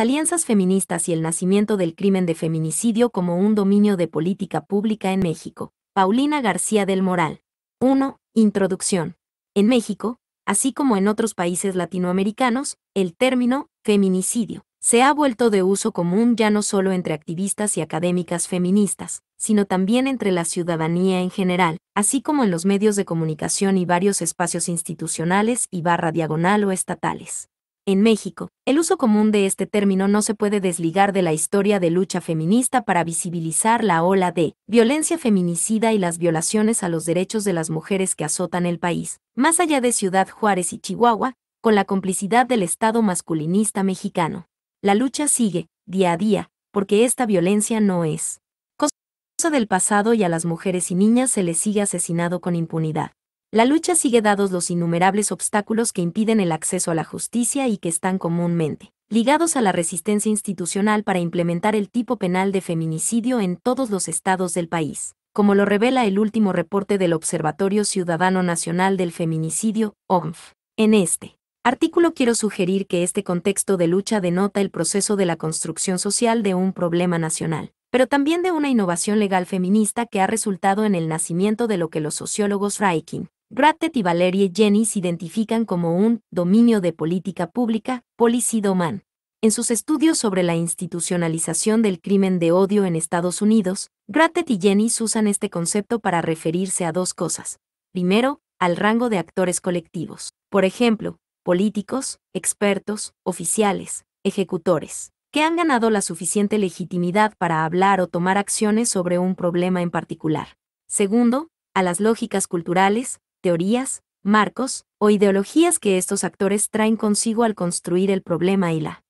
alianzas feministas y el nacimiento del crimen de feminicidio como un dominio de política pública en México. Paulina García del Moral. 1. Introducción. En México, así como en otros países latinoamericanos, el término feminicidio se ha vuelto de uso común ya no solo entre activistas y académicas feministas, sino también entre la ciudadanía en general, así como en los medios de comunicación y varios espacios institucionales y barra diagonal o estatales. En México, el uso común de este término no se puede desligar de la historia de lucha feminista para visibilizar la ola de violencia feminicida y las violaciones a los derechos de las mujeres que azotan el país, más allá de Ciudad Juárez y Chihuahua, con la complicidad del Estado masculinista mexicano. La lucha sigue, día a día, porque esta violencia no es cosa del pasado y a las mujeres y niñas se les sigue asesinado con impunidad. La lucha sigue dados los innumerables obstáculos que impiden el acceso a la justicia y que están comúnmente ligados a la resistencia institucional para implementar el tipo penal de feminicidio en todos los estados del país, como lo revela el último reporte del Observatorio Ciudadano Nacional del Feminicidio, OMF. En este artículo quiero sugerir que este contexto de lucha denota el proceso de la construcción social de un problema nacional, pero también de una innovación legal feminista que ha resultado en el nacimiento de lo que los sociólogos Raikin Grattet y Valerie Jennings identifican como un dominio de política pública, policy domain. En sus estudios sobre la institucionalización del crimen de odio en Estados Unidos, Grattet y Jennings usan este concepto para referirse a dos cosas. Primero, al rango de actores colectivos. Por ejemplo, políticos, expertos, oficiales, ejecutores, que han ganado la suficiente legitimidad para hablar o tomar acciones sobre un problema en particular. Segundo, a las lógicas culturales, teorías, marcos o ideologías que estos actores traen consigo al construir el problema y la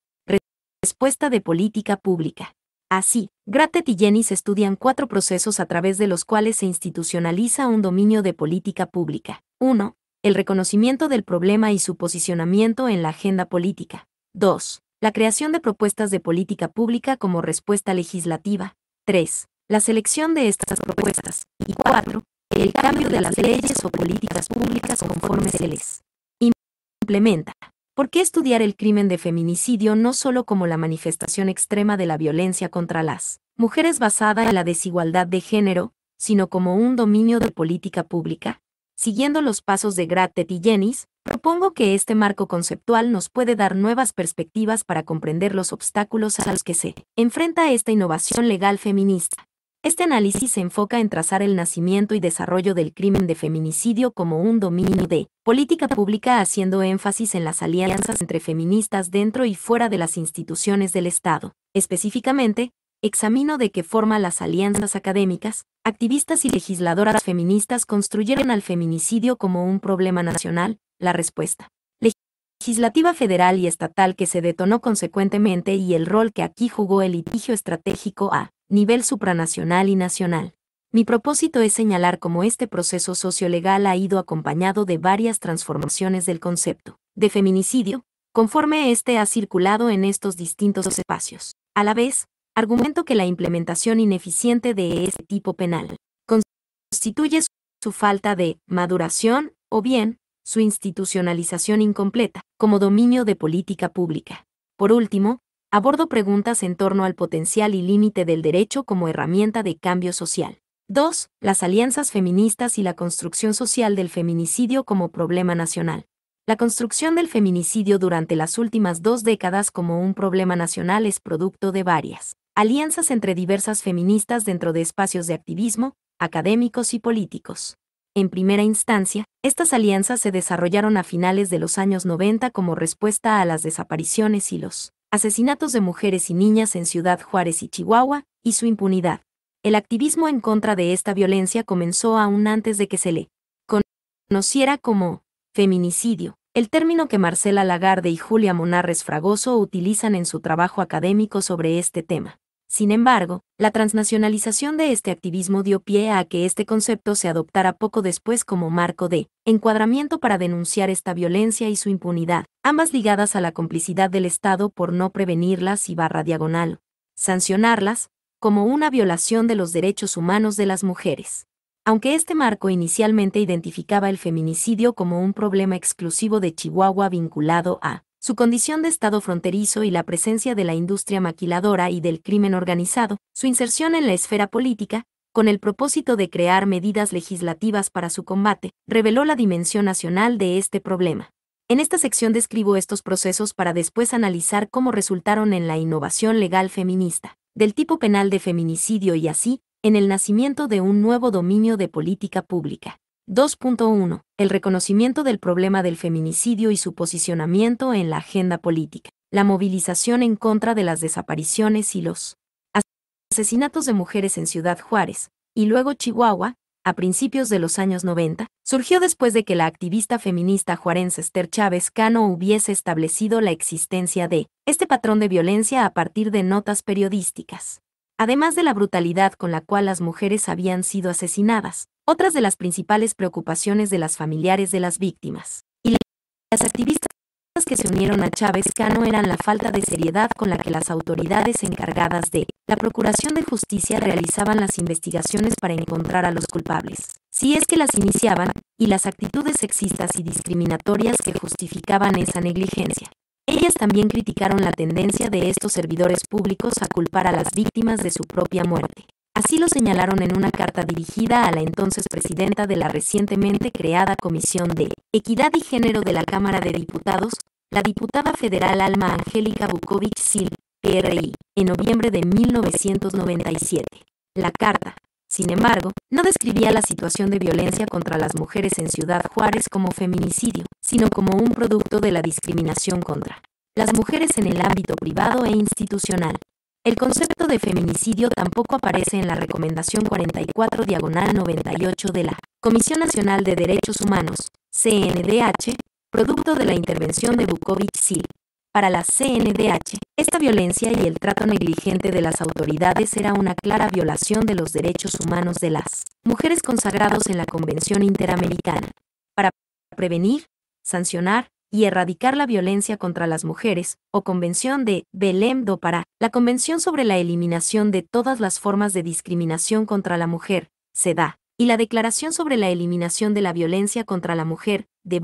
respuesta de política pública. Así, Grattet y Jennings estudian cuatro procesos a través de los cuales se institucionaliza un dominio de política pública. 1. El reconocimiento del problema y su posicionamiento en la agenda política. 2. La creación de propuestas de política pública como respuesta legislativa. 3. La selección de estas propuestas. Y 4 el cambio de las leyes o políticas públicas conforme se les implementa. ¿Por qué estudiar el crimen de feminicidio no solo como la manifestación extrema de la violencia contra las mujeres basada en la desigualdad de género, sino como un dominio de política pública? Siguiendo los pasos de Grattet y Jennings, propongo que este marco conceptual nos puede dar nuevas perspectivas para comprender los obstáculos a los que se enfrenta esta innovación legal feminista. Este análisis se enfoca en trazar el nacimiento y desarrollo del crimen de feminicidio como un dominio de política pública haciendo énfasis en las alianzas entre feministas dentro y fuera de las instituciones del Estado. Específicamente, examino de qué forma las alianzas académicas, activistas y legisladoras feministas construyeron al feminicidio como un problema nacional, la respuesta. Legislativa federal y estatal que se detonó consecuentemente y el rol que aquí jugó el litigio estratégico a nivel supranacional y nacional. Mi propósito es señalar cómo este proceso sociolegal ha ido acompañado de varias transformaciones del concepto de feminicidio, conforme éste ha circulado en estos distintos espacios. A la vez, argumento que la implementación ineficiente de este tipo penal constituye su falta de maduración o bien su institucionalización incompleta como dominio de política pública. Por último, abordo preguntas en torno al potencial y límite del derecho como herramienta de cambio social. 2. Las alianzas feministas y la construcción social del feminicidio como problema nacional. La construcción del feminicidio durante las últimas dos décadas como un problema nacional es producto de varias alianzas entre diversas feministas dentro de espacios de activismo, académicos y políticos. En primera instancia, estas alianzas se desarrollaron a finales de los años 90 como respuesta a las desapariciones y los asesinatos de mujeres y niñas en Ciudad Juárez y Chihuahua, y su impunidad. El activismo en contra de esta violencia comenzó aún antes de que se le conociera como feminicidio, el término que Marcela Lagarde y Julia Monarres Fragoso utilizan en su trabajo académico sobre este tema. Sin embargo, la transnacionalización de este activismo dio pie a que este concepto se adoptara poco después como marco de encuadramiento para denunciar esta violencia y su impunidad, ambas ligadas a la complicidad del Estado por no prevenirlas y barra diagonal, sancionarlas, como una violación de los derechos humanos de las mujeres. Aunque este marco inicialmente identificaba el feminicidio como un problema exclusivo de Chihuahua vinculado a su condición de Estado fronterizo y la presencia de la industria maquiladora y del crimen organizado, su inserción en la esfera política, con el propósito de crear medidas legislativas para su combate, reveló la dimensión nacional de este problema. En esta sección describo estos procesos para después analizar cómo resultaron en la innovación legal feminista, del tipo penal de feminicidio y así, en el nacimiento de un nuevo dominio de política pública. 2.1. El reconocimiento del problema del feminicidio y su posicionamiento en la agenda política. La movilización en contra de las desapariciones y los asesinatos de mujeres en Ciudad Juárez, y luego Chihuahua, a principios de los años 90, surgió después de que la activista feminista juarense Esther Chávez Cano hubiese establecido la existencia de este patrón de violencia a partir de notas periodísticas. Además de la brutalidad con la cual las mujeres habían sido asesinadas, otras de las principales preocupaciones de las familiares de las víctimas y las activistas que se unieron a Chávez Cano eran la falta de seriedad con la que las autoridades encargadas de la Procuración de Justicia realizaban las investigaciones para encontrar a los culpables, si es que las iniciaban, y las actitudes sexistas y discriminatorias que justificaban esa negligencia. Ellas también criticaron la tendencia de estos servidores públicos a culpar a las víctimas de su propia muerte. Así lo señalaron en una carta dirigida a la entonces presidenta de la recientemente creada Comisión de Equidad y Género de la Cámara de Diputados, la diputada federal Alma Angélica Bukovic Sil, PRI, en noviembre de 1997. La carta, sin embargo, no describía la situación de violencia contra las mujeres en Ciudad Juárez como feminicidio, sino como un producto de la discriminación contra las mujeres en el ámbito privado e institucional. El concepto de feminicidio tampoco aparece en la Recomendación 44 Diagonal 98 de la Comisión Nacional de Derechos Humanos, CNDH, producto de la intervención de Bukovic-Sil. Para la CNDH, esta violencia y el trato negligente de las autoridades era una clara violación de los derechos humanos de las mujeres consagrados en la Convención Interamericana. Para prevenir, sancionar y erradicar la violencia contra las mujeres, o Convención de Belém do Pará, la Convención sobre la Eliminación de todas las formas de discriminación contra la mujer, CEDA, y la Declaración sobre la Eliminación de la Violencia contra la Mujer, de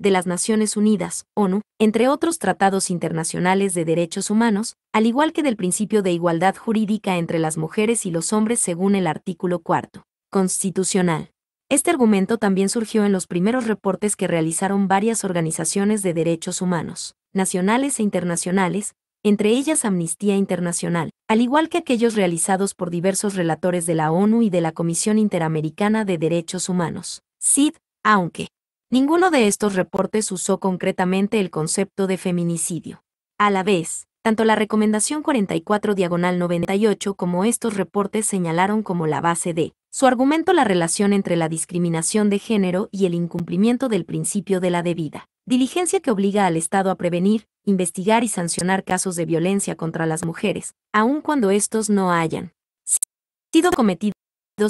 de las Naciones Unidas, ONU, entre otros tratados internacionales de derechos humanos, al igual que del principio de igualdad jurídica entre las mujeres y los hombres según el artículo 4 constitucional. Este argumento también surgió en los primeros reportes que realizaron varias organizaciones de derechos humanos, nacionales e internacionales, entre ellas Amnistía Internacional, al igual que aquellos realizados por diversos relatores de la ONU y de la Comisión Interamericana de Derechos Humanos, CID, aunque ninguno de estos reportes usó concretamente el concepto de feminicidio. A la vez, tanto la Recomendación 44 Diagonal 98 como estos reportes señalaron como la base de su argumento la relación entre la discriminación de género y el incumplimiento del principio de la debida diligencia que obliga al Estado a prevenir, investigar y sancionar casos de violencia contra las mujeres, aun cuando estos no hayan sido cometidos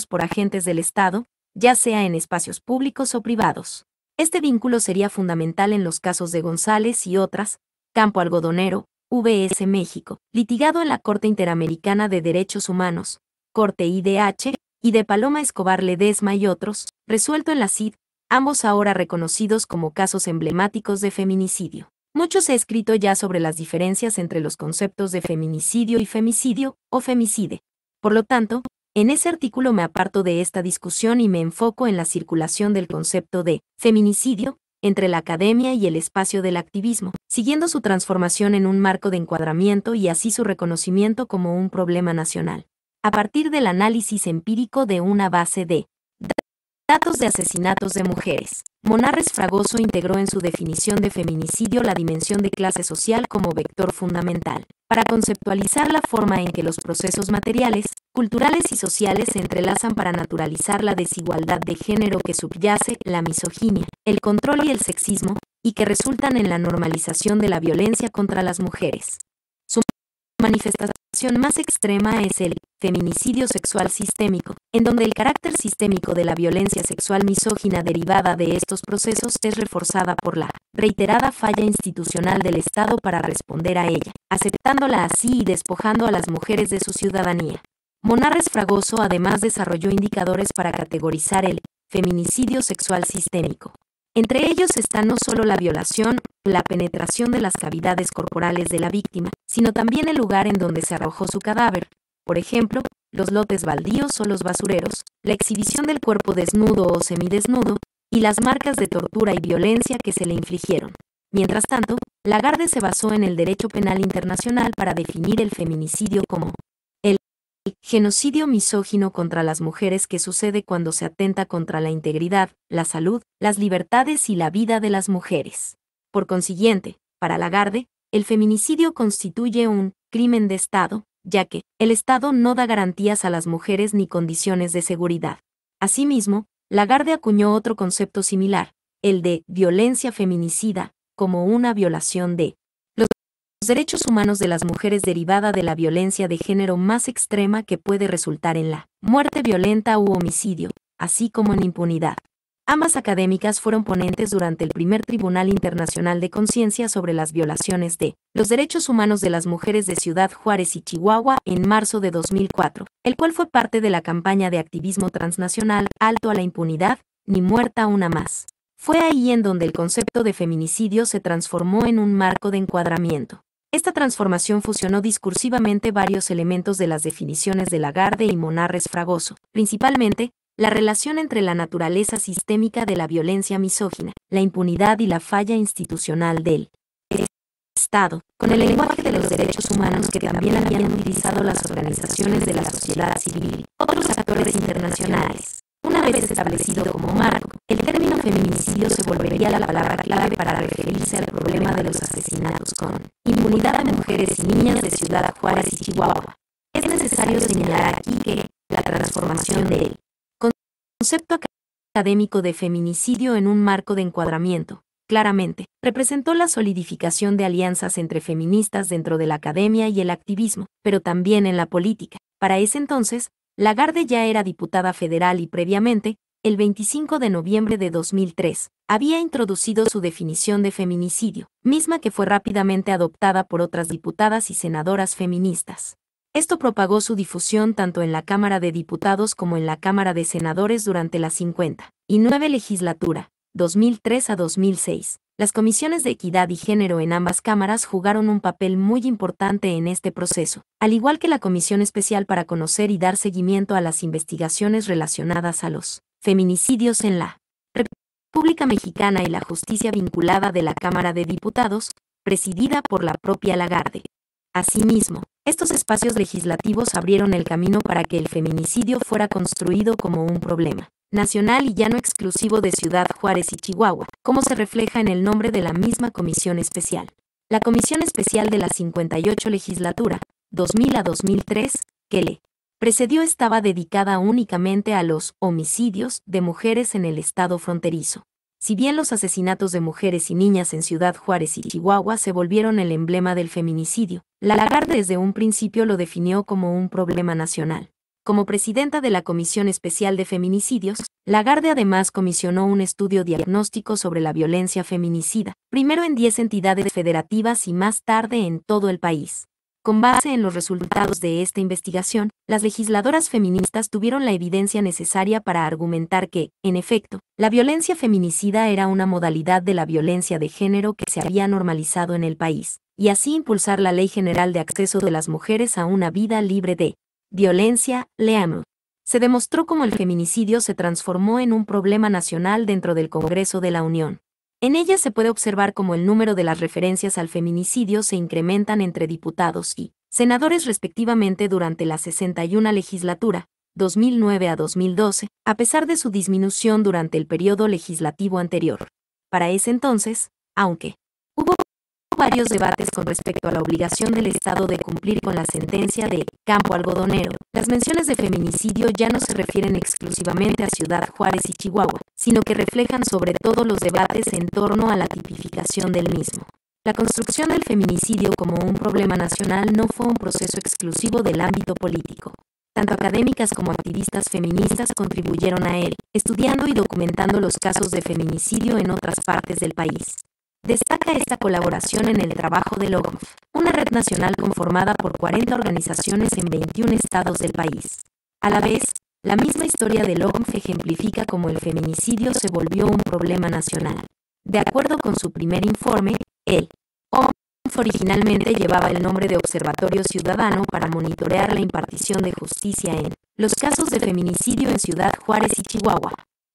por agentes del Estado, ya sea en espacios públicos o privados. Este vínculo sería fundamental en los casos de González y otras, Campo Algodonero, VS México, litigado en la Corte Interamericana de Derechos Humanos, Corte IDH, y de Paloma Escobar Ledesma y otros, resuelto en la CID, ambos ahora reconocidos como casos emblemáticos de feminicidio. Mucho se ha escrito ya sobre las diferencias entre los conceptos de feminicidio y femicidio, o femicide. Por lo tanto, en ese artículo me aparto de esta discusión y me enfoco en la circulación del concepto de feminicidio, entre la academia y el espacio del activismo, siguiendo su transformación en un marco de encuadramiento y así su reconocimiento como un problema nacional. A partir del análisis empírico de una base de datos de asesinatos de mujeres, Monarres Fragoso integró en su definición de feminicidio la dimensión de clase social como vector fundamental, para conceptualizar la forma en que los procesos materiales, culturales y sociales se entrelazan para naturalizar la desigualdad de género que subyace la misoginia, el control y el sexismo, y que resultan en la normalización de la violencia contra las mujeres. Manifestación más extrema es el feminicidio sexual sistémico, en donde el carácter sistémico de la violencia sexual misógina derivada de estos procesos es reforzada por la reiterada falla institucional del Estado para responder a ella, aceptándola así y despojando a las mujeres de su ciudadanía. Monarres Fragoso además desarrolló indicadores para categorizar el feminicidio sexual sistémico. Entre ellos está no solo la violación, la penetración de las cavidades corporales de la víctima, sino también el lugar en donde se arrojó su cadáver, por ejemplo, los lotes baldíos o los basureros, la exhibición del cuerpo desnudo o semidesnudo, y las marcas de tortura y violencia que se le infligieron. Mientras tanto, Lagarde se basó en el derecho penal internacional para definir el feminicidio como genocidio misógino contra las mujeres que sucede cuando se atenta contra la integridad, la salud, las libertades y la vida de las mujeres. Por consiguiente, para Lagarde, el feminicidio constituye un crimen de Estado, ya que el Estado no da garantías a las mujeres ni condiciones de seguridad. Asimismo, Lagarde acuñó otro concepto similar, el de violencia feminicida, como una violación de los derechos humanos de las mujeres derivada de la violencia de género más extrema que puede resultar en la muerte violenta u homicidio, así como en impunidad. Ambas académicas fueron ponentes durante el primer Tribunal Internacional de Conciencia sobre las violaciones de los derechos humanos de las mujeres de Ciudad Juárez y Chihuahua en marzo de 2004, el cual fue parte de la campaña de activismo transnacional Alto a la impunidad, ni muerta una más. Fue ahí en donde el concepto de feminicidio se transformó en un marco de encuadramiento. Esta transformación fusionó discursivamente varios elementos de las definiciones de Lagarde y Monarres Fragoso, principalmente la relación entre la naturaleza sistémica de la violencia misógina, la impunidad y la falla institucional del Estado, con el lenguaje de los derechos humanos que también habían utilizado las organizaciones de la sociedad civil otros actores internacionales. Una vez establecido como marco, el término feminicidio se volvería la palabra clave para referirse al problema de los asesinatos con impunidad a mujeres y niñas de Ciudad Juárez y Chihuahua. Es necesario señalar aquí que la transformación de él concepto académico de feminicidio en un marco de encuadramiento, claramente, representó la solidificación de alianzas entre feministas dentro de la academia y el activismo, pero también en la política. Para ese entonces, Lagarde ya era diputada federal y previamente, el 25 de noviembre de 2003, había introducido su definición de feminicidio, misma que fue rápidamente adoptada por otras diputadas y senadoras feministas. Esto propagó su difusión tanto en la Cámara de Diputados como en la Cámara de Senadores durante la 50 y 9 legislatura, 2003 a 2006. Las comisiones de equidad y género en ambas cámaras jugaron un papel muy importante en este proceso, al igual que la Comisión Especial para conocer y dar seguimiento a las investigaciones relacionadas a los feminicidios en la República Mexicana y la justicia vinculada de la Cámara de Diputados, presidida por la propia Lagarde. Asimismo, estos espacios legislativos abrieron el camino para que el feminicidio fuera construido como un problema nacional y ya no exclusivo de Ciudad Juárez y Chihuahua, como se refleja en el nombre de la misma comisión especial. La Comisión Especial de la 58 legislatura, 2000 a 2003, que le precedió estaba dedicada únicamente a los homicidios de mujeres en el estado fronterizo. Si bien los asesinatos de mujeres y niñas en Ciudad Juárez y Chihuahua se volvieron el emblema del feminicidio, la Lagarde desde un principio lo definió como un problema nacional. Como presidenta de la Comisión Especial de Feminicidios, Lagarde además comisionó un estudio diagnóstico sobre la violencia feminicida, primero en 10 entidades federativas y más tarde en todo el país. Con base en los resultados de esta investigación, las legisladoras feministas tuvieron la evidencia necesaria para argumentar que, en efecto, la violencia feminicida era una modalidad de la violencia de género que se había normalizado en el país, y así impulsar la Ley General de Acceso de las Mujeres a una vida libre de violencia, leamos. Se demostró cómo el feminicidio se transformó en un problema nacional dentro del Congreso de la Unión. En ella se puede observar cómo el número de las referencias al feminicidio se incrementan entre diputados y senadores respectivamente durante la 61 legislatura, 2009 a 2012, a pesar de su disminución durante el periodo legislativo anterior. Para ese entonces, aunque hubo varios debates con respecto a la obligación del Estado de cumplir con la sentencia de Campo Algodonero. Las menciones de feminicidio ya no se refieren exclusivamente a Ciudad Juárez y Chihuahua, sino que reflejan sobre todo los debates en torno a la tipificación del mismo. La construcción del feminicidio como un problema nacional no fue un proceso exclusivo del ámbito político. Tanto académicas como activistas feministas contribuyeron a él, estudiando y documentando los casos de feminicidio en otras partes del país. Destaca esta colaboración en el trabajo de LOGOF, una red nacional conformada por 40 organizaciones en 21 estados del país. A la vez, La misma historia del OMF ejemplifica cómo el feminicidio se volvió un problema nacional. De acuerdo con su primer informe, el OMF originalmente llevaba el nombre de Observatorio Ciudadano para monitorear la impartición de justicia en los casos de feminicidio en Ciudad Juárez y Chihuahua.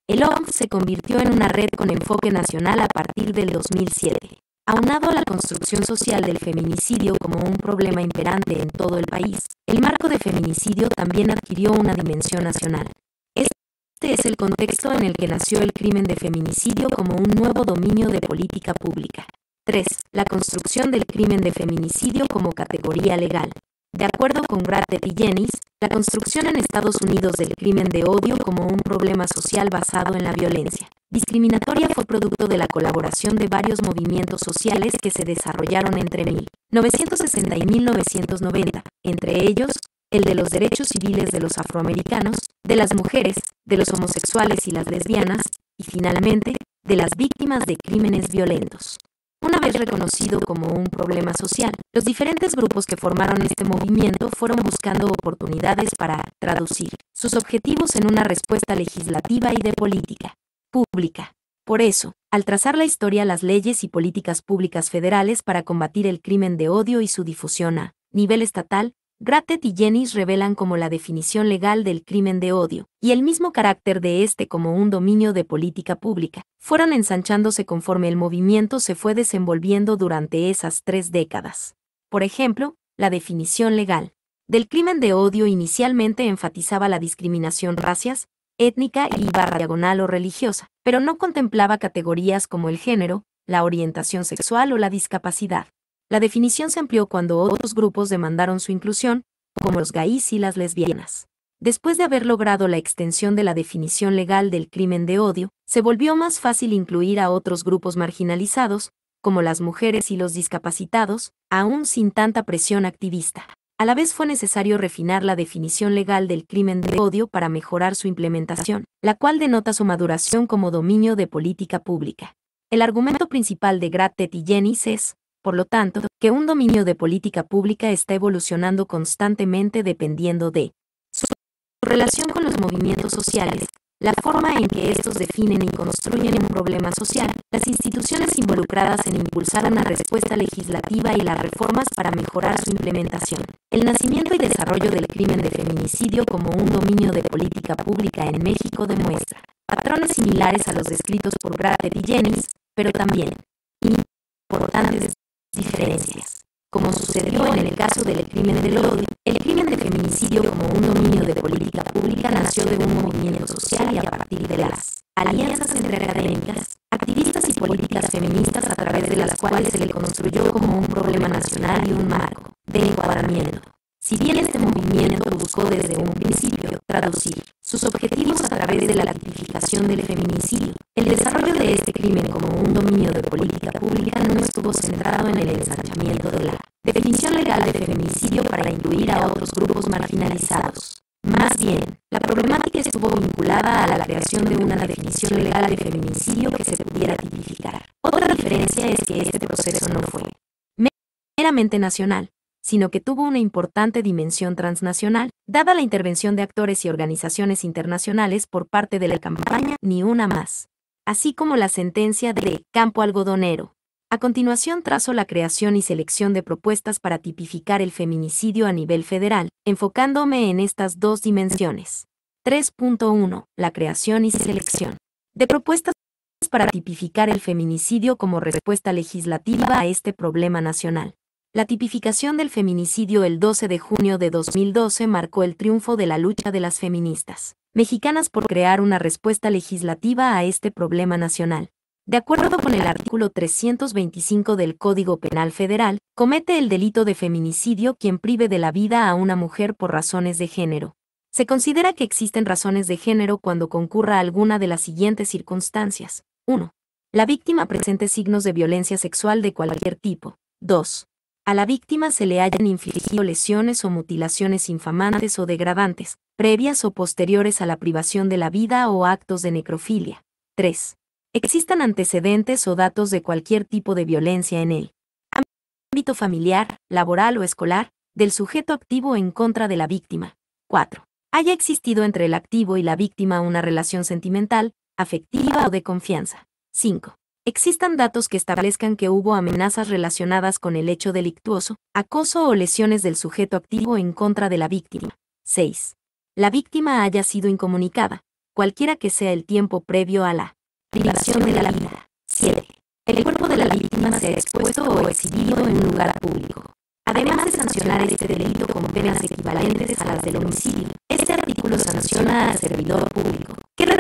El OMF se convirtió en una red con enfoque nacional a partir del 2007. Aunado a la construcción social del feminicidio como un problema imperante en todo el país, el marco de feminicidio también adquirió una dimensión nacional. Este es el contexto en el que nació el crimen de feminicidio como un nuevo dominio de política pública. 3. La construcción del crimen de feminicidio como categoría legal. De acuerdo con Grattet y Jennings, la construcción en Estados Unidos del crimen de odio como un problema social basado en la violencia discriminatoria fue producto de la colaboración de varios movimientos sociales que se desarrollaron entre 1960 y 1990, entre ellos el de los derechos civiles de los afroamericanos, de las mujeres, de los homosexuales y las lesbianas, y finalmente, de las víctimas de crímenes violentos. Una vez reconocido como un problema social, los diferentes grupos que formaron este movimiento fueron buscando oportunidades para traducir sus objetivos en una respuesta legislativa y de política pública. Por eso, al trazar la historia las leyes y políticas públicas federales para combatir el crimen de odio y su difusión a nivel estatal, Grattet y Jennings revelan como la definición legal del crimen de odio, y el mismo carácter de este como un dominio de política pública, fueron ensanchándose conforme el movimiento se fue desenvolviendo durante esas tres décadas. Por ejemplo, la definición legal del crimen de odio inicialmente enfatizaba la discriminación racias, étnica y barra diagonal o religiosa, pero no contemplaba categorías como el género, la orientación sexual o la discapacidad. La definición se amplió cuando otros grupos demandaron su inclusión, como los gays y las lesbianas. Después de haber logrado la extensión de la definición legal del crimen de odio, se volvió más fácil incluir a otros grupos marginalizados, como las mujeres y los discapacitados, aún sin tanta presión activista. A la vez fue necesario refinar la definición legal del crimen de odio para mejorar su implementación, la cual denota su maduración como dominio de política pública. El argumento principal de Grattet y Jennings es, por lo tanto, que un dominio de política pública está evolucionando constantemente dependiendo de su relación con los movimientos sociales, la forma en que estos definen y construyen un problema social, las instituciones involucradas en impulsar una respuesta legislativa y las reformas para mejorar su implementación. El nacimiento y desarrollo del crimen de feminicidio como un dominio de política pública en México demuestra patrones similares a los descritos por Grattet y Jennings, pero también importantes diferencias. Como sucedió en el caso del crimen del odio, el crimen de feminicidio como un dominio de política pública nació de un movimiento social y a partir de las alianzas entre académicas, activistas y políticas feministas a través de las cuales se le construyó como un problema nacional y un marco de encuadramiento. Si bien este movimiento buscó desde un principio traducir sus objetivos a través de la tipificación del feminicidio, el desarrollo de este crimen como un dominio de política pública no estuvo centrado en el ensanchamiento de la definición legal de feminicidio para incluir a otros grupos marginalizados. Más bien, la problemática estuvo vinculada a la creación de una definición legal de feminicidio que se pudiera tipificar. Otra diferencia es que este proceso no fue meramente nacional, sino que tuvo una importante dimensión transnacional, dada la intervención de actores y organizaciones internacionales por parte de la campaña Ni una más, así como la sentencia de Campo Algodonero. A continuación trazo la creación y selección de propuestas para tipificar el feminicidio a nivel federal, enfocándome en estas dos dimensiones. 3.1. La creación y selección de propuestas para tipificar el feminicidio como respuesta legislativa a este problema nacional. La tipificación del feminicidio el 12 de junio de 2012 marcó el triunfo de la lucha de las feministas mexicanas por crear una respuesta legislativa a este problema nacional. De acuerdo con el artículo 325 del Código Penal Federal, comete el delito de feminicidio quien prive de la vida a una mujer por razones de género. Se considera que existen razones de género cuando concurra alguna de las siguientes circunstancias. 1. La víctima presente signos de violencia sexual de cualquier tipo. 2 a la víctima se le hayan infligido lesiones o mutilaciones infamantes o degradantes, previas o posteriores a la privación de la vida o actos de necrofilia. 3. Existan antecedentes o datos de cualquier tipo de violencia en el ámbito familiar, laboral o escolar, del sujeto activo en contra de la víctima. 4. haya existido entre el activo y la víctima una relación sentimental, afectiva o de confianza. 5. Existan datos que establezcan que hubo amenazas relacionadas con el hecho delictuoso, acoso o lesiones del sujeto activo en contra de la víctima. 6. La víctima haya sido incomunicada, cualquiera que sea el tiempo previo a la privación de la vida. 7. El cuerpo de la víctima sea expuesto o exhibido en un lugar público. Además de sancionar este delito con penas equivalentes a las del homicidio, este artículo sanciona al servidor público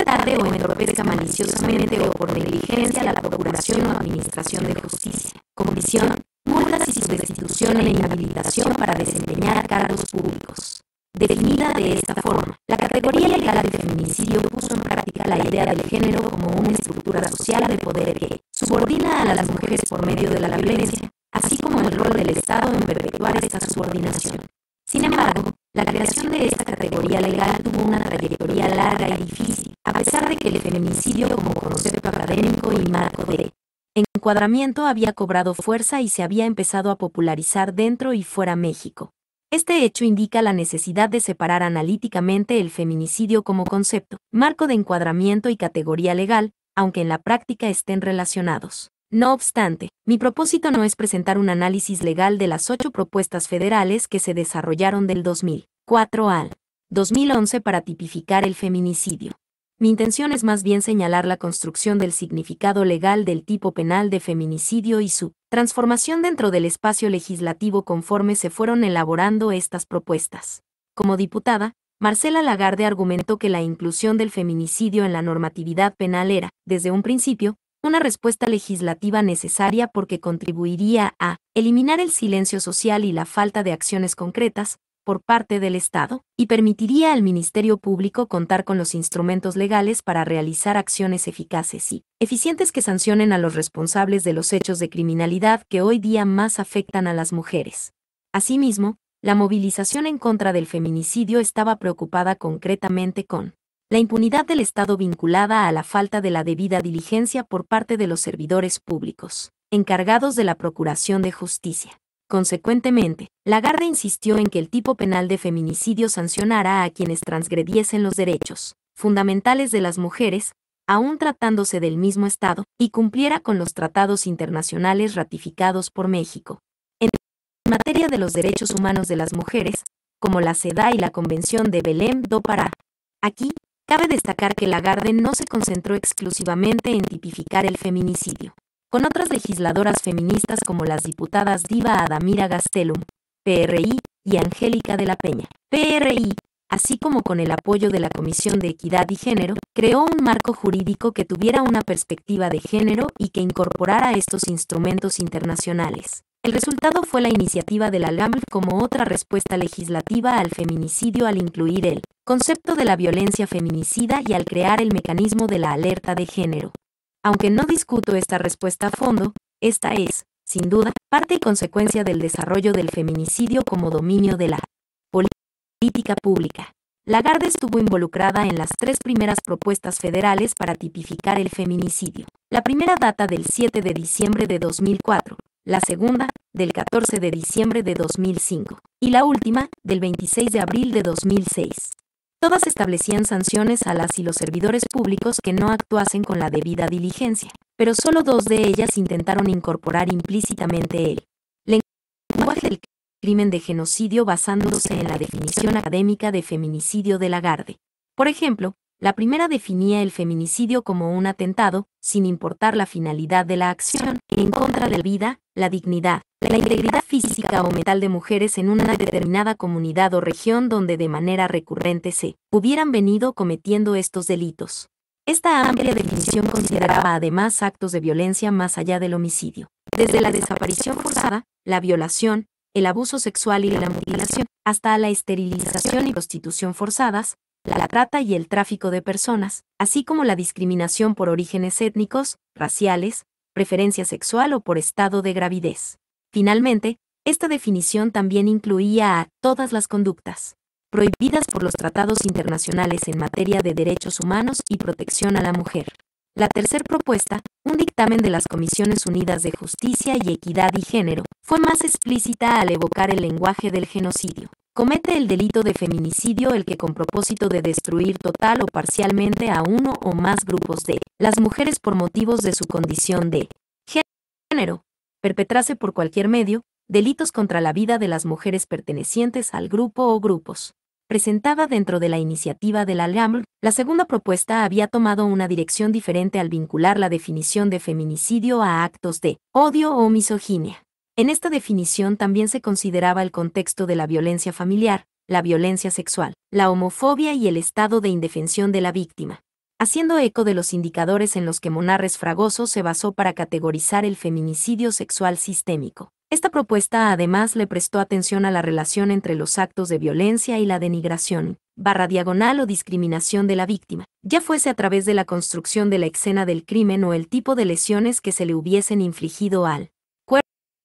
que retarde o entorpezca maliciosamente o por negligencia la procuración o administración de justicia, condición, multas y su destitución e inhabilitación para desempeñar cargos públicos. Definida de esta forma, la categoría legal de feminicidio puso en práctica la idea del género como una estructura social de poder que subordina a las mujeres por medio de la violencia, así como el rol del Estado en perpetuar esta subordinación. Sin embargo, la creación de esta categoría legal tuvo una trayectoria larga y difícil, a pesar de que el feminicidio como concepto académico y marco de encuadramiento había cobrado fuerza y se había empezado a popularizar dentro y fuera México. Este hecho indica la necesidad de separar analíticamente el feminicidio como concepto, marco de encuadramiento y categoría legal, aunque en la práctica estén relacionados. No obstante, mi propósito no es presentar un análisis legal de las ocho propuestas federales que se desarrollaron del 2004 al 2011 para tipificar el feminicidio. Mi intención es más bien señalar la construcción del significado legal del tipo penal de feminicidio y su transformación dentro del espacio legislativo conforme se fueron elaborando estas propuestas. Como diputada, Marcela Lagarde argumentó que la inclusión del feminicidio en la normatividad penal era, desde un principio, una respuesta legislativa necesaria porque contribuiría a eliminar el silencio social y la falta de acciones concretas por parte del Estado, y permitiría al Ministerio Público contar con los instrumentos legales para realizar acciones eficaces y eficientes que sancionen a los responsables de los hechos de criminalidad que hoy día más afectan a las mujeres. Asimismo, la movilización en contra del feminicidio estaba preocupada concretamente con la impunidad del Estado vinculada a la falta de la debida diligencia por parte de los servidores públicos, encargados de la Procuración de Justicia. Consecuentemente, Lagarde insistió en que el tipo penal de feminicidio sancionara a quienes transgrediesen los derechos fundamentales de las mujeres, aun tratándose del mismo Estado, y cumpliera con los tratados internacionales ratificados por México. En materia de los derechos humanos de las mujeres, como la CEDA y la Convención de Belém do Pará. Aquí, Cabe destacar que Lagarde no se concentró exclusivamente en tipificar el feminicidio. Con otras legisladoras feministas como las diputadas Diva Adamira Gastelum, PRI, y Angélica de la Peña, PRI, así como con el apoyo de la Comisión de Equidad y Género, creó un marco jurídico que tuviera una perspectiva de género y que incorporara estos instrumentos internacionales. El resultado fue la iniciativa de la LAMP como otra respuesta legislativa al feminicidio al incluir el concepto de la violencia feminicida y al crear el mecanismo de la alerta de género. Aunque no discuto esta respuesta a fondo, esta es, sin duda, parte y consecuencia del desarrollo del feminicidio como dominio de la política pública. Lagarde estuvo involucrada en las tres primeras propuestas federales para tipificar el feminicidio. La primera data del 7 de diciembre de 2004, la segunda, del 14 de diciembre de 2005, y la última, del 26 de abril de 2006. Todas establecían sanciones a las y los servidores públicos que no actuasen con la debida diligencia, pero solo dos de ellas intentaron incorporar implícitamente el lenguaje del crimen de genocidio basándose en la definición académica de feminicidio de Lagarde. Por ejemplo, la primera definía el feminicidio como un atentado, sin importar la finalidad de la acción, en contra de la vida, la dignidad, la integridad física o mental de mujeres en una determinada comunidad o región donde de manera recurrente se hubieran venido cometiendo estos delitos. Esta amplia definición consideraba además actos de violencia más allá del homicidio, desde la desaparición forzada, la violación, el abuso sexual y la mutilación, hasta la esterilización y prostitución forzadas, la trata y el tráfico de personas, así como la discriminación por orígenes étnicos, raciales, preferencia sexual o por estado de gravidez. Finalmente, esta definición también incluía a todas las conductas prohibidas por los tratados internacionales en materia de derechos humanos y protección a la mujer. La tercera propuesta, un dictamen de las Comisiones Unidas de Justicia y Equidad y Género, fue más explícita al evocar el lenguaje del genocidio comete el delito de feminicidio el que con propósito de destruir total o parcialmente a uno o más grupos de las mujeres por motivos de su condición de género, perpetrase por cualquier medio, delitos contra la vida de las mujeres pertenecientes al grupo o grupos. Presentada dentro de la iniciativa de la LAMR, la segunda propuesta había tomado una dirección diferente al vincular la definición de feminicidio a actos de odio o misoginia. En esta definición también se consideraba el contexto de la violencia familiar, la violencia sexual, la homofobia y el estado de indefensión de la víctima. Haciendo eco de los indicadores en los que Monarres Fragoso se basó para categorizar el feminicidio sexual sistémico. Esta propuesta además le prestó atención a la relación entre los actos de violencia y la denigración, barra diagonal o discriminación de la víctima, ya fuese a través de la construcción de la escena del crimen o el tipo de lesiones que se le hubiesen infligido al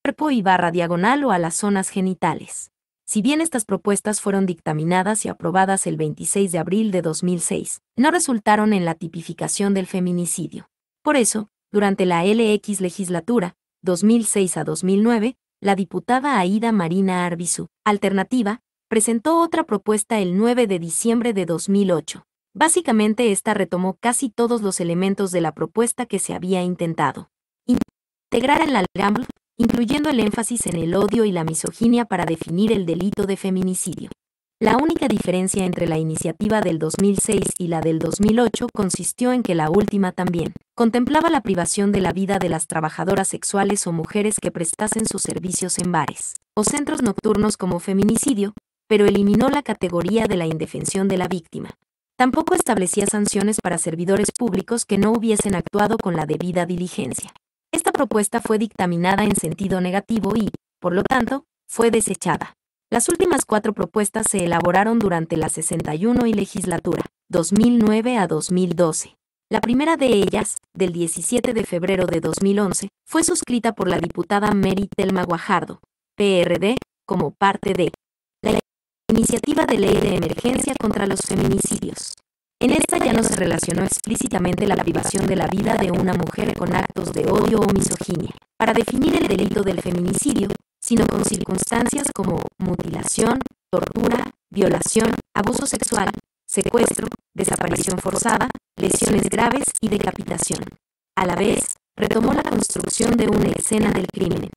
cuerpo y barra diagonal o a las zonas genitales. Si bien estas propuestas fueron dictaminadas y aprobadas el 26 de abril de 2006, no resultaron en la tipificación del feminicidio. Por eso, durante la LX legislatura, 2006 a 2009, la diputada Aida Marina Arbizu, alternativa, presentó otra propuesta el 9 de diciembre de 2008. Básicamente esta retomó casi todos los elementos de la propuesta que se había intentado. Integrar en la LAMB, incluyendo el énfasis en el odio y la misoginia para definir el delito de feminicidio. La única diferencia entre la iniciativa del 2006 y la del 2008 consistió en que la última también contemplaba la privación de la vida de las trabajadoras sexuales o mujeres que prestasen sus servicios en bares o centros nocturnos como feminicidio, pero eliminó la categoría de la indefensión de la víctima. Tampoco establecía sanciones para servidores públicos que no hubiesen actuado con la debida diligencia. Esta propuesta fue dictaminada en sentido negativo y, por lo tanto, fue desechada. Las últimas cuatro propuestas se elaboraron durante la 61 y legislatura, 2009 a 2012. La primera de ellas, del 17 de febrero de 2011, fue suscrita por la diputada Mary Telma Guajardo, PRD, como parte de la Iniciativa de Ley de Emergencia contra los Feminicidios. En esta ya no se relacionó explícitamente la privación de la vida de una mujer con actos de odio o misoginia. Para definir el delito del feminicidio, sino con circunstancias como mutilación, tortura, violación, abuso sexual, secuestro, desaparición forzada, lesiones graves y decapitación. A la vez, retomó la construcción de una escena del crimen,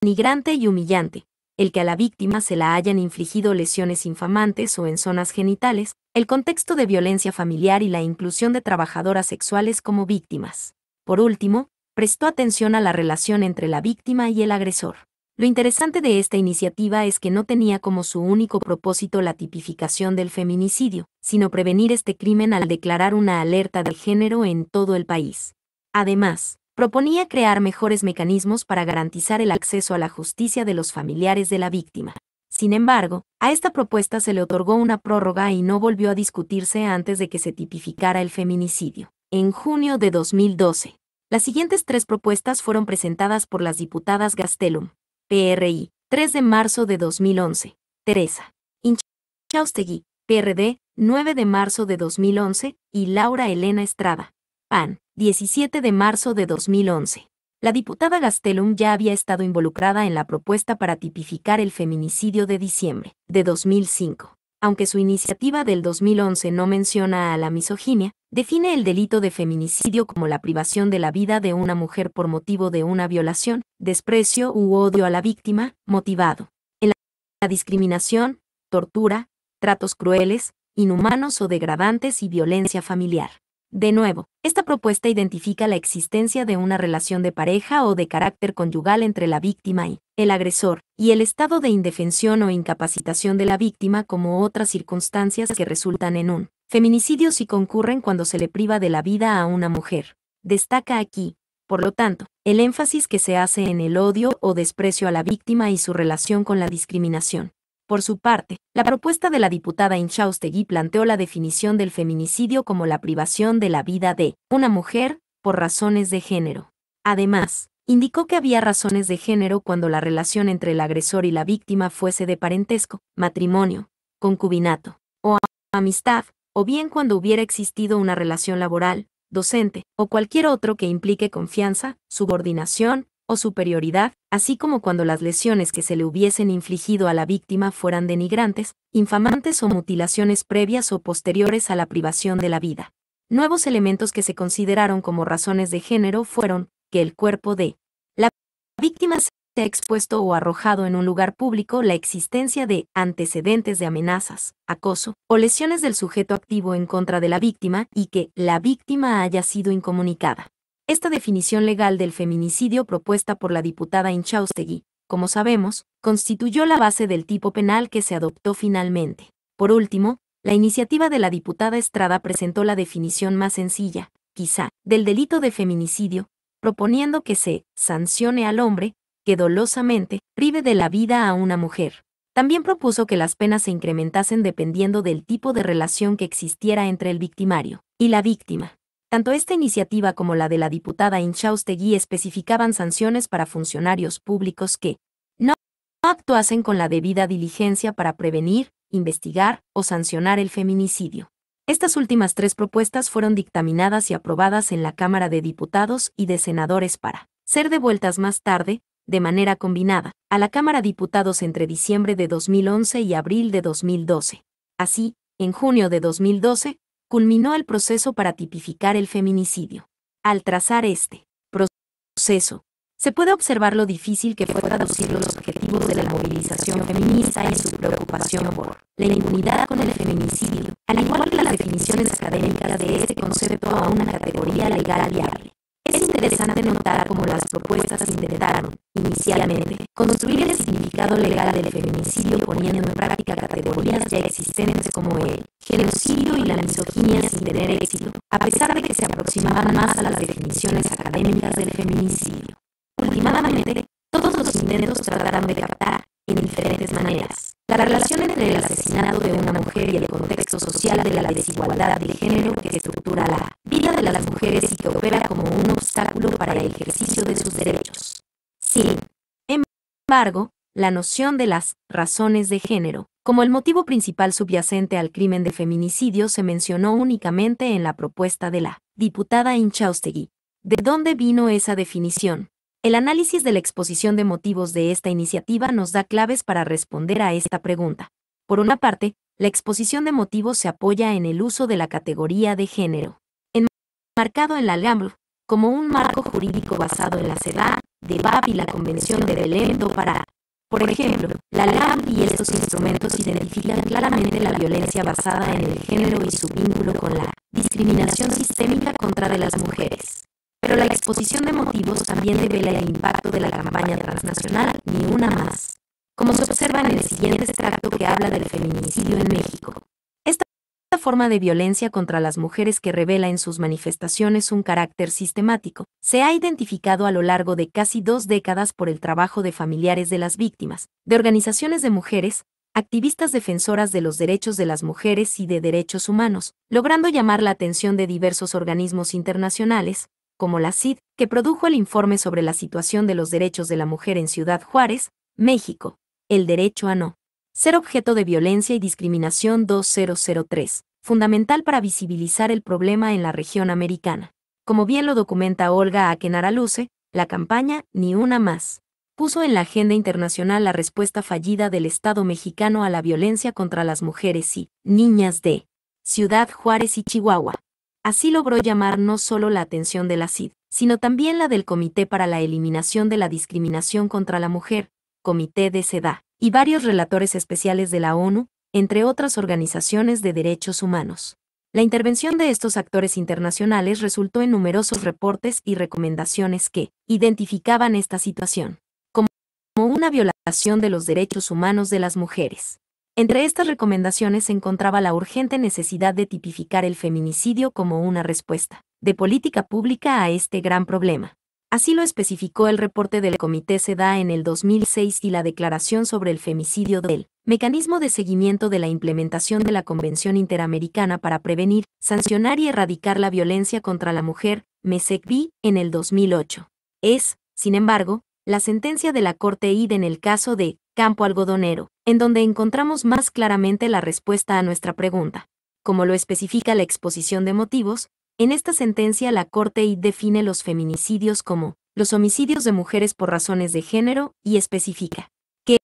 denigrante y humillante, el que a la víctima se la hayan infligido lesiones infamantes o en zonas genitales, el contexto de violencia familiar y la inclusión de trabajadoras sexuales como víctimas. Por último, prestó atención a la relación entre la víctima y el agresor. Lo interesante de esta iniciativa es que no tenía como su único propósito la tipificación del feminicidio, sino prevenir este crimen al declarar una alerta de género en todo el país. Además, proponía crear mejores mecanismos para garantizar el acceso a la justicia de los familiares de la víctima. Sin embargo, a esta propuesta se le otorgó una prórroga y no volvió a discutirse antes de que se tipificara el feminicidio. En junio de 2012, las siguientes tres propuestas fueron presentadas por las diputadas Gastelum, PRI, 3 de marzo de 2011. Teresa. Inchaustegui, PRD, 9 de marzo de 2011, y Laura Elena Estrada, PAN, 17 de marzo de 2011. La diputada Gastelum ya había estado involucrada en la propuesta para tipificar el feminicidio de diciembre de 2005 aunque su iniciativa del 2011 no menciona a la misoginia, define el delito de feminicidio como la privación de la vida de una mujer por motivo de una violación, desprecio u odio a la víctima, motivado en la discriminación, tortura, tratos crueles, inhumanos o degradantes y violencia familiar. De nuevo, esta propuesta identifica la existencia de una relación de pareja o de carácter conyugal entre la víctima y el agresor, y el estado de indefensión o incapacitación de la víctima como otras circunstancias que resultan en un feminicidio si concurren cuando se le priva de la vida a una mujer. Destaca aquí, por lo tanto, el énfasis que se hace en el odio o desprecio a la víctima y su relación con la discriminación. Por su parte, la propuesta de la diputada Inchaustegui planteó la definición del feminicidio como la privación de la vida de una mujer por razones de género. Además, indicó que había razones de género cuando la relación entre el agresor y la víctima fuese de parentesco, matrimonio, concubinato o amistad, o bien cuando hubiera existido una relación laboral, docente, o cualquier otro que implique confianza, subordinación superioridad, así como cuando las lesiones que se le hubiesen infligido a la víctima fueran denigrantes, infamantes o mutilaciones previas o posteriores a la privación de la vida. Nuevos elementos que se consideraron como razones de género fueron que el cuerpo de la víctima se ha expuesto o arrojado en un lugar público la existencia de antecedentes de amenazas, acoso o lesiones del sujeto activo en contra de la víctima y que la víctima haya sido incomunicada. Esta definición legal del feminicidio propuesta por la diputada Inchaustegui, como sabemos, constituyó la base del tipo penal que se adoptó finalmente. Por último, la iniciativa de la diputada Estrada presentó la definición más sencilla, quizá, del delito de feminicidio, proponiendo que se sancione al hombre que dolosamente prive de la vida a una mujer. También propuso que las penas se incrementasen dependiendo del tipo de relación que existiera entre el victimario y la víctima. Tanto esta iniciativa como la de la diputada Inchaustegui especificaban sanciones para funcionarios públicos que no actuasen con la debida diligencia para prevenir, investigar o sancionar el feminicidio. Estas últimas tres propuestas fueron dictaminadas y aprobadas en la Cámara de Diputados y de Senadores para ser devueltas más tarde, de manera combinada, a la Cámara de Diputados entre diciembre de 2011 y abril de 2012. Así, en junio de 2012, culminó el proceso para tipificar el feminicidio. Al trazar este proceso, se puede observar lo difícil que fue traducir los objetivos de la movilización feminista y su preocupación por la inmunidad con el feminicidio, al igual que las definiciones académicas de este concepto a una categoría legal viable. Es interesante notar cómo las propuestas intentaron, inicialmente, construir el significado legal del feminicidio poniendo en práctica categorías ya existentes como el genocidio y la misoginia sin tener éxito, a pesar de que se aproximaban más a las definiciones académicas del feminicidio. Últimamente, todos los intentos tratarán de captar, en diferentes maneras, la relación entre el asesinato de una mujer y el contexto social de la desigualdad de género que estructura la las mujeres y que opera como un obstáculo para el ejercicio de sus derechos. Sin embargo, la noción de las razones de género, como el motivo principal subyacente al crimen de feminicidio, se mencionó únicamente en la propuesta de la diputada Inchaustegui. ¿De dónde vino esa definición? El análisis de la exposición de motivos de esta iniciativa nos da claves para responder a esta pregunta. Por una parte, la exposición de motivos se apoya en el uso de la categoría de género, enmarcado en la LAMBR como un marco jurídico basado en la CEDA, de BAP y la Convención de Belém do Pará. Por ejemplo, la LAM y estos instrumentos identifican claramente la violencia basada en el género y su vínculo con la discriminación sistémica contra las mujeres. Pero la exposición de motivos también revela el impacto de la campaña transnacional Ni Una Más, como se observa en el siguiente extracto que habla del feminicidio en México. Esta forma de violencia contra las mujeres que revela en sus manifestaciones un carácter sistemático, se ha identificado a lo largo de casi dos décadas por el trabajo de familiares de las víctimas, de organizaciones de mujeres, activistas defensoras de los derechos de las mujeres y de derechos humanos, logrando llamar la atención de diversos organismos internacionales, como la CID, que produjo el informe sobre la situación de los derechos de la mujer en Ciudad Juárez, México, el derecho a no ser objeto de violencia y discriminación 2003, fundamental para visibilizar el problema en la región americana. Como bien lo documenta Olga Akenaraluce, la campaña Ni una más puso en la agenda internacional la respuesta fallida del Estado mexicano a la violencia contra las mujeres y niñas de Ciudad Juárez y Chihuahua. Así logró llamar no solo la atención de la CID, sino también la del Comité para la Eliminación de la Discriminación contra la Mujer, Comité de SEDA, y varios relatores especiales de la ONU, entre otras organizaciones de derechos humanos. La intervención de estos actores internacionales resultó en numerosos reportes y recomendaciones que identificaban esta situación como una violación de los derechos humanos de las mujeres. Entre estas recomendaciones se encontraba la urgente necesidad de tipificar el feminicidio como una respuesta de política pública a este gran problema. Así lo especificó el reporte del Comité SEDA en el 2006 y la Declaración sobre el Femicidio del Mecanismo de Seguimiento de la Implementación de la Convención Interamericana para Prevenir, Sancionar y Erradicar la Violencia contra la Mujer, MESECBI, en el 2008. Es, sin embargo, la sentencia de la Corte ID en el caso de Campo Algodonero, en donde encontramos más claramente la respuesta a nuestra pregunta. Como lo especifica la exposición de motivos, en esta sentencia la Corte ID define los feminicidios como los homicidios de mujeres por razones de género y especifica que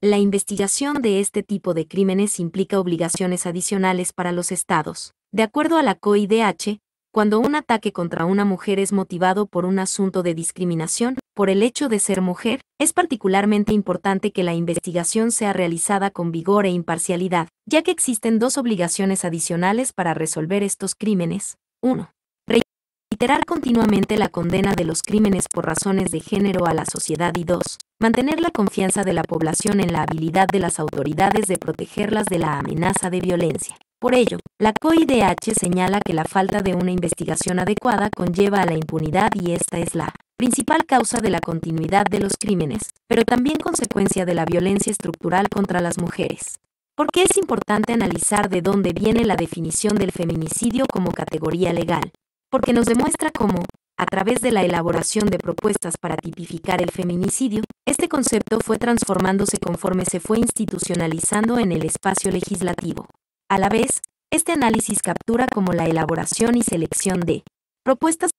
la investigación de este tipo de crímenes implica obligaciones adicionales para los estados. De acuerdo a la COIDH, cuando un ataque contra una mujer es motivado por un asunto de discriminación, por el hecho de ser mujer, es particularmente importante que la investigación sea realizada con vigor e imparcialidad, ya que existen dos obligaciones adicionales para resolver estos crímenes. 1. Reiterar continuamente la condena de los crímenes por razones de género a la sociedad y 2. Mantener la confianza de la población en la habilidad de las autoridades de protegerlas de la amenaza de violencia. Por ello, la COIDH señala que la falta de una investigación adecuada conlleva a la impunidad y esta es la principal causa de la continuidad de los crímenes, pero también consecuencia de la violencia estructural contra las mujeres. ¿Por qué es importante analizar de dónde viene la definición del feminicidio como categoría legal? Porque nos demuestra cómo, a través de la elaboración de propuestas para tipificar el feminicidio, este concepto fue transformándose conforme se fue institucionalizando en el espacio legislativo. A la vez, este análisis captura como la elaboración y selección de propuestas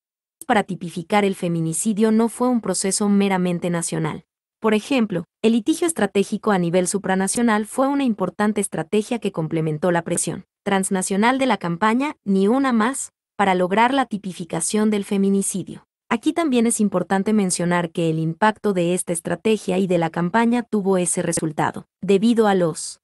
para tipificar el feminicidio no fue un proceso meramente nacional. Por ejemplo, el litigio estratégico a nivel supranacional fue una importante estrategia que complementó la presión transnacional de la campaña, ni una más, para lograr la tipificación del feminicidio. Aquí también es importante mencionar que el impacto de esta estrategia y de la campaña tuvo ese resultado, debido a los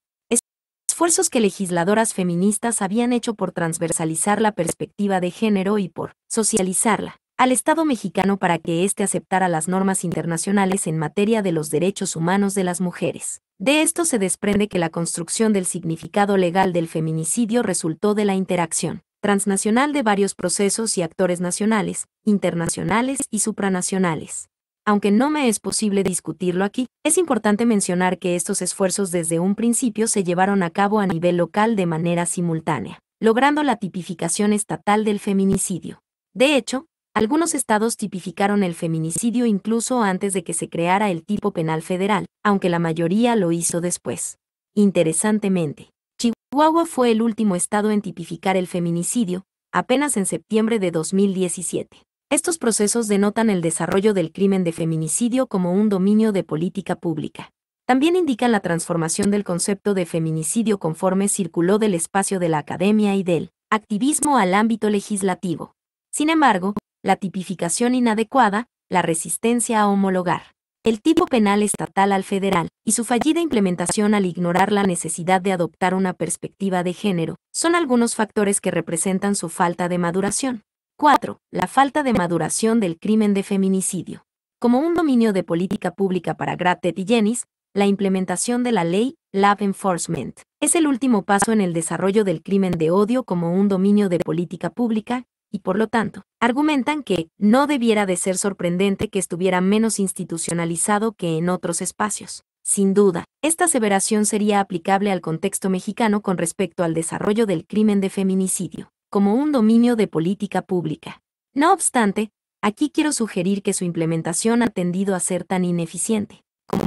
esfuerzos que legisladoras feministas habían hecho por transversalizar la perspectiva de género y por socializarla al Estado mexicano para que éste aceptara las normas internacionales en materia de los derechos humanos de las mujeres. De esto se desprende que la construcción del significado legal del feminicidio resultó de la interacción transnacional de varios procesos y actores nacionales, internacionales y supranacionales aunque no me es posible discutirlo aquí, es importante mencionar que estos esfuerzos desde un principio se llevaron a cabo a nivel local de manera simultánea, logrando la tipificación estatal del feminicidio. De hecho, algunos estados tipificaron el feminicidio incluso antes de que se creara el tipo penal federal, aunque la mayoría lo hizo después. Interesantemente, Chihuahua fue el último estado en tipificar el feminicidio, apenas en septiembre de 2017. Estos procesos denotan el desarrollo del crimen de feminicidio como un dominio de política pública. También indican la transformación del concepto de feminicidio conforme circuló del espacio de la academia y del activismo al ámbito legislativo. Sin embargo, la tipificación inadecuada, la resistencia a homologar el tipo penal estatal al federal y su fallida implementación al ignorar la necesidad de adoptar una perspectiva de género son algunos factores que representan su falta de maduración. 4. La falta de maduración del crimen de feminicidio. Como un dominio de política pública para Gratet y Jennings, la implementación de la ley Love Enforcement es el último paso en el desarrollo del crimen de odio como un dominio de política pública, y por lo tanto, argumentan que no debiera de ser sorprendente que estuviera menos institucionalizado que en otros espacios. Sin duda, esta aseveración sería aplicable al contexto mexicano con respecto al desarrollo del crimen de feminicidio como un dominio de política pública. No obstante, aquí quiero sugerir que su implementación ha tendido a ser tan ineficiente, como,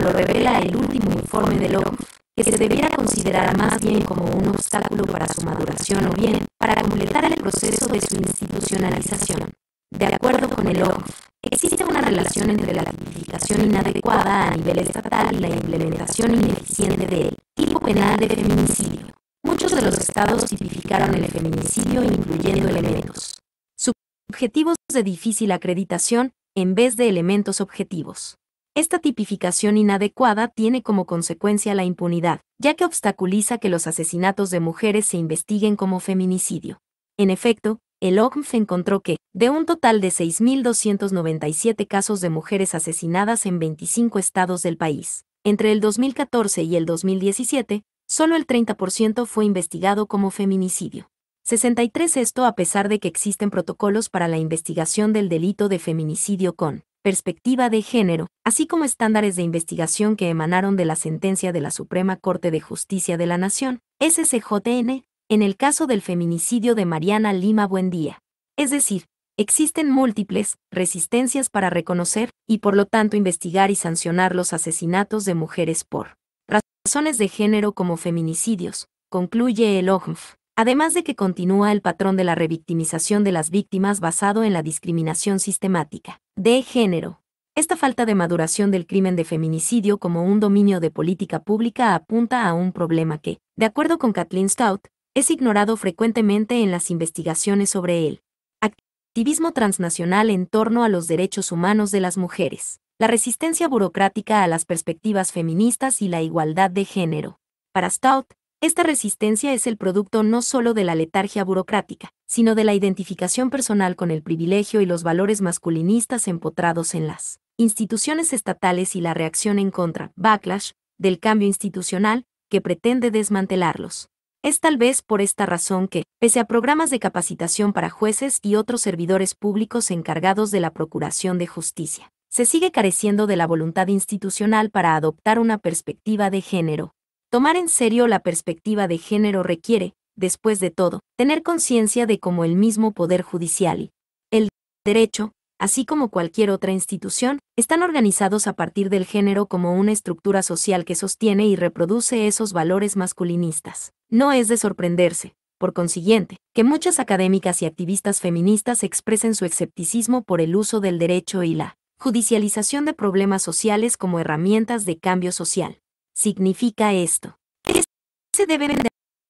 lo revela el último informe de OCDE, que se debiera considerar más bien como un obstáculo para su maduración o bien para completar el proceso de su institucionalización. De acuerdo con el OCDE, existe una relación entre la tipificación inadecuada a nivel estatal y la implementación ineficiente del tipo penal de feminicidio. Muchos de los estados tipificaron el feminicidio incluyendo elementos subjetivos de difícil acreditación en vez de elementos objetivos. Esta tipificación inadecuada tiene como consecuencia la impunidad, ya que obstaculiza que los asesinatos de mujeres se investiguen como feminicidio. En efecto, el OCMF encontró que, de un total de 6.297 casos de mujeres asesinadas en 25 estados del país, entre el 2014 y el 2017, solo el 30% fue investigado como feminicidio. 63 esto a pesar de que existen protocolos para la investigación del delito de feminicidio con perspectiva de género, así como estándares de investigación que emanaron de la sentencia de la Suprema Corte de Justicia de la Nación, SCJN, en el caso del feminicidio de Mariana Lima Buendía. Es decir, existen múltiples resistencias para reconocer y por lo tanto investigar y sancionar los asesinatos de mujeres por razones de género como feminicidios, concluye el OGMF. Además de que continúa el patrón de la revictimización de las víctimas basado en la discriminación sistemática de género. Esta falta de maduración del crimen de feminicidio como un dominio de política pública apunta a un problema que, de acuerdo con Kathleen Stout, es ignorado frecuentemente en las investigaciones sobre él. Activismo transnacional en torno a los derechos humanos de las mujeres, la resistencia burocrática a las perspectivas feministas y la igualdad de género. Para Stout, esta resistencia es el producto no solo de la letargia burocrática, sino de la identificación personal con el privilegio y los valores masculinistas empotrados en las instituciones estatales y la reacción en contra, backlash, del cambio institucional, que pretende desmantelarlos. Es tal vez por esta razón que, pese a programas de capacitación para jueces y otros servidores públicos encargados de la Procuración de Justicia, se sigue careciendo de la voluntad institucional para adoptar una perspectiva de género, Tomar en serio la perspectiva de género requiere, después de todo, tener conciencia de cómo el mismo Poder Judicial y el derecho, así como cualquier otra institución, están organizados a partir del género como una estructura social que sostiene y reproduce esos valores masculinistas. No es de sorprenderse, por consiguiente, que muchas académicas y activistas feministas expresen su escepticismo por el uso del derecho y la judicialización de problemas sociales como herramientas de cambio social significa esto. Se deben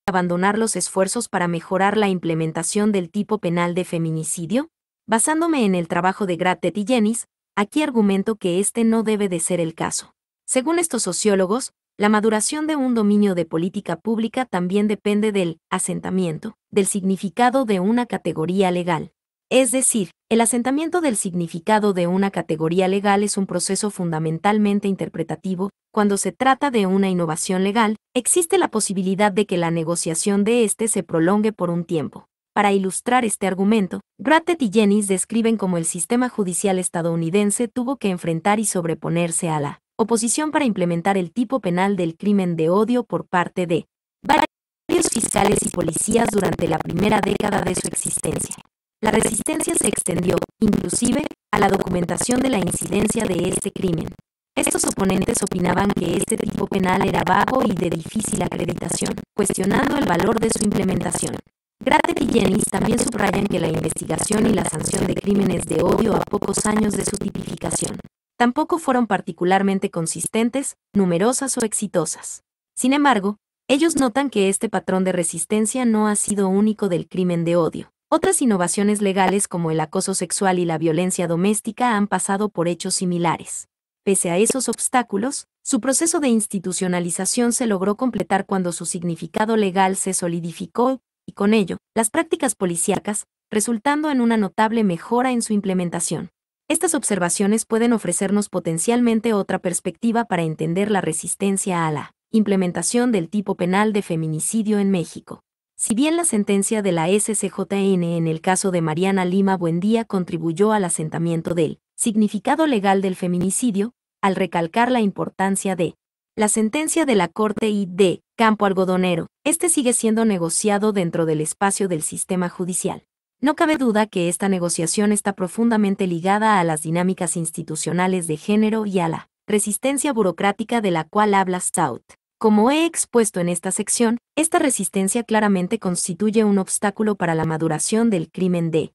abandonar los esfuerzos para mejorar la implementación del tipo penal de feminicidio? Basándome en el trabajo de Grattet y Jennings, aquí argumento que este no debe de ser el caso. Según estos sociólogos, la maduración de un dominio de política pública también depende del asentamiento, del significado de una categoría legal. Es decir, el asentamiento del significado de una categoría legal es un proceso fundamentalmente interpretativo. Cuando se trata de una innovación legal, existe la posibilidad de que la negociación de éste se prolongue por un tiempo. Para ilustrar este argumento, Grattet y Jennings describen cómo el sistema judicial estadounidense tuvo que enfrentar y sobreponerse a la oposición para implementar el tipo penal del crimen de odio por parte de varios fiscales y policías durante la primera década de su existencia. La resistencia se extendió, inclusive, a la documentación de la incidencia de este crimen. Estos oponentes opinaban que este tipo penal era vago y de difícil acreditación, cuestionando el valor de su implementación. Grattet y Jennings también subrayan que la investigación y la sanción de crímenes de odio a pocos años de su tipificación tampoco fueron particularmente consistentes, numerosas o exitosas. Sin embargo, ellos notan que este patrón de resistencia no ha sido único del crimen de odio. Otras innovaciones legales como el acoso sexual y la violencia doméstica han pasado por hechos similares. Pese a esos obstáculos, su proceso de institucionalización se logró completar cuando su significado legal se solidificó, y con ello, las prácticas policíacas, resultando en una notable mejora en su implementación. Estas observaciones pueden ofrecernos potencialmente otra perspectiva para entender la resistencia a la implementación del tipo penal de feminicidio en México. Si bien la sentencia de la SCJN en el caso de Mariana Lima Buendía contribuyó al asentamiento del significado legal del feminicidio, al recalcar la importancia de la sentencia de la Corte y de Campo Algodonero, este sigue siendo negociado dentro del espacio del sistema judicial. No cabe duda que esta negociación está profundamente ligada a las dinámicas institucionales de género y a la resistencia burocrática de la cual habla Stout. Como he expuesto en esta sección, esta resistencia claramente constituye un obstáculo para la maduración del crimen de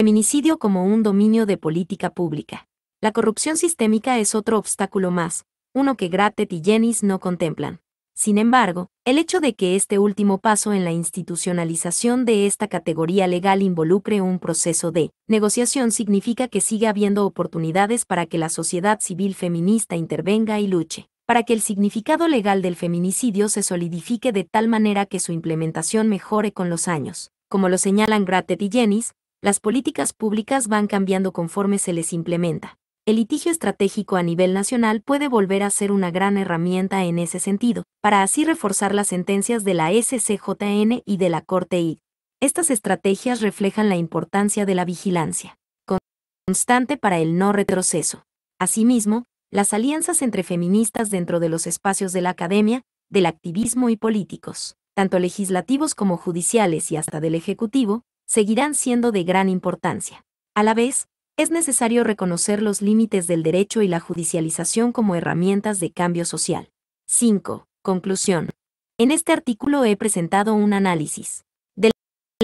feminicidio como un dominio de política pública. La corrupción sistémica es otro obstáculo más, uno que Grattet y Jennings no contemplan. Sin embargo, el hecho de que este último paso en la institucionalización de esta categoría legal involucre un proceso de negociación significa que sigue habiendo oportunidades para que la sociedad civil feminista intervenga y luche para que el significado legal del feminicidio se solidifique de tal manera que su implementación mejore con los años. Como lo señalan Grattet y Jennings, las políticas públicas van cambiando conforme se les implementa. El litigio estratégico a nivel nacional puede volver a ser una gran herramienta en ese sentido, para así reforzar las sentencias de la SCJN y de la Corte I. Estas estrategias reflejan la importancia de la vigilancia constante para el no retroceso. Asimismo, las alianzas entre feministas dentro de los espacios de la academia, del activismo y políticos, tanto legislativos como judiciales y hasta del Ejecutivo, seguirán siendo de gran importancia. A la vez, es necesario reconocer los límites del derecho y la judicialización como herramientas de cambio social. 5. Conclusión. En este artículo he presentado un análisis del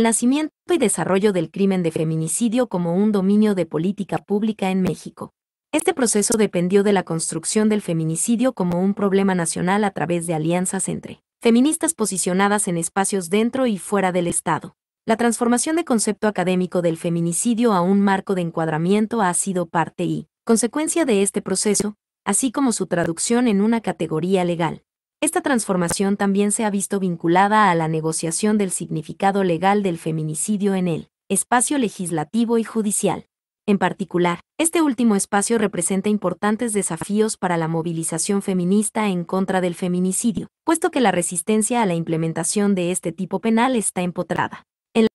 nacimiento y desarrollo del crimen de feminicidio como un dominio de política pública en México. Este proceso dependió de la construcción del feminicidio como un problema nacional a través de alianzas entre feministas posicionadas en espacios dentro y fuera del Estado. La transformación de concepto académico del feminicidio a un marco de encuadramiento ha sido parte y consecuencia de este proceso, así como su traducción en una categoría legal. Esta transformación también se ha visto vinculada a la negociación del significado legal del feminicidio en el espacio legislativo y judicial. En particular, este último espacio representa importantes desafíos para la movilización feminista en contra del feminicidio, puesto que la resistencia a la implementación de este tipo penal está empotrada en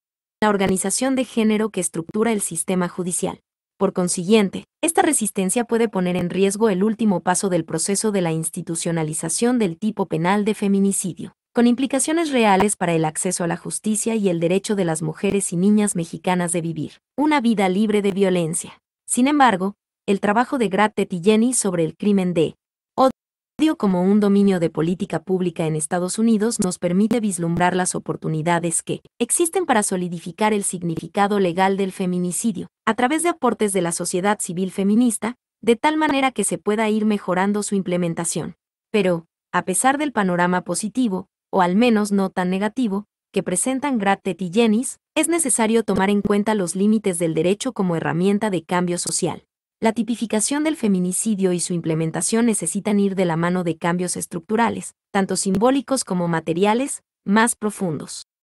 la organización de género que estructura el sistema judicial. Por consiguiente, esta resistencia puede poner en riesgo el último paso del proceso de la institucionalización del tipo penal de feminicidio con implicaciones reales para el acceso a la justicia y el derecho de las mujeres y niñas mexicanas de vivir una vida libre de violencia. Sin embargo, el trabajo de Grattet y Jenny sobre el crimen de odio como un dominio de política pública en Estados Unidos nos permite vislumbrar las oportunidades que existen para solidificar el significado legal del feminicidio, a través de aportes de la sociedad civil feminista, de tal manera que se pueda ir mejorando su implementación. Pero, a pesar del panorama positivo, o al menos no tan negativo, que presentan Grattet y Jennings, es necesario tomar en cuenta los límites del derecho como herramienta de cambio social. La tipificación del feminicidio y su implementación necesitan ir de la mano de cambios estructurales, tanto simbólicos como materiales, más profundos.